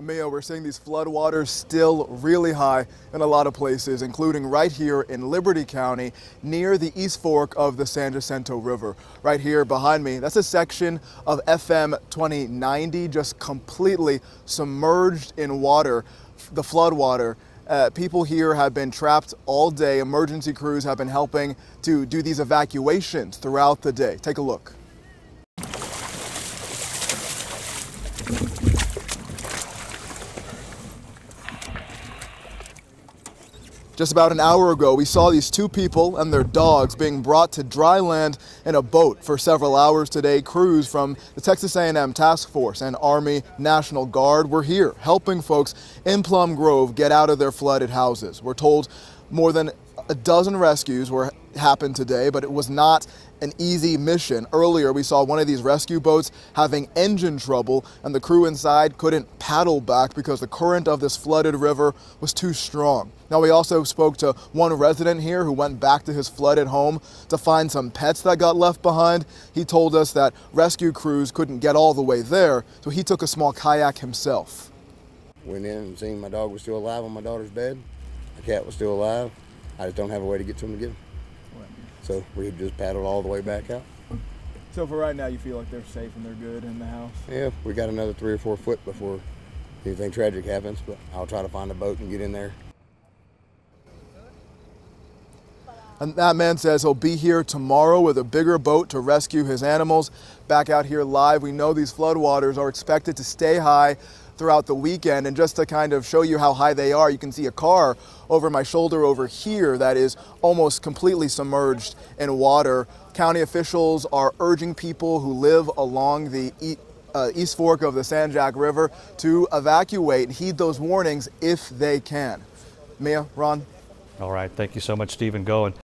Mia, we're seeing these floodwaters still really high in a lot of places, including right here in Liberty County near the East Fork of the San Jacinto River. Right here behind me, that's a section of FM 2090 just completely submerged in water, the floodwater. Uh, people here have been trapped all day. Emergency crews have been helping to do these evacuations throughout the day. Take a look. Just about an hour ago, we saw these two people and their dogs being brought to dry land in a boat for several hours today. Crews from the Texas A&M Task Force and Army National Guard were here helping folks in Plum Grove get out of their flooded houses. We're told more than a dozen rescues were happened today, but it was not an easy mission. Earlier, we saw one of these rescue boats having engine trouble, and the crew inside couldn't paddle back because the current of this flooded river was too strong. Now, we also spoke to one resident here who went back to his flooded home to find some pets that got left behind. He told us that rescue crews couldn't get all the way there, so he took a small kayak himself. Went in and seen my dog was still alive on my daughter's bed. My cat was still alive. I just don't have a way to get to him again. So we just paddled all the way back out. So for right now, you feel like they're safe and they're good in the house? Yeah, we got another three or four foot before anything tragic happens, but I'll try to find a boat and get in there. And that man says he'll be here tomorrow with a bigger boat to rescue his animals. Back out here live, we know these floodwaters are expected to stay high throughout the weekend. And just to kind of show you how high they are, you can see a car over my shoulder over here that is almost completely submerged in water. County officials are urging people who live along the uh, East Fork of the San Jac River to evacuate and heed those warnings if they can. Mia, Ron. All right. Thank you so much, Stephen Goen.